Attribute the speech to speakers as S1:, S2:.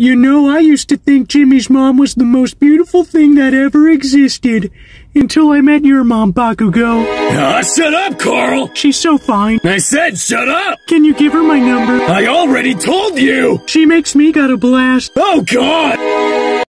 S1: You know, I used to think Jimmy's mom was the most beautiful thing that ever existed. Until I met your mom, Bakugo.
S2: Ah, shut up, Carl!
S1: She's so fine.
S2: I said shut up!
S1: Can you give her my number?
S2: I already told you!
S1: She makes me got a blast.
S2: Oh, God!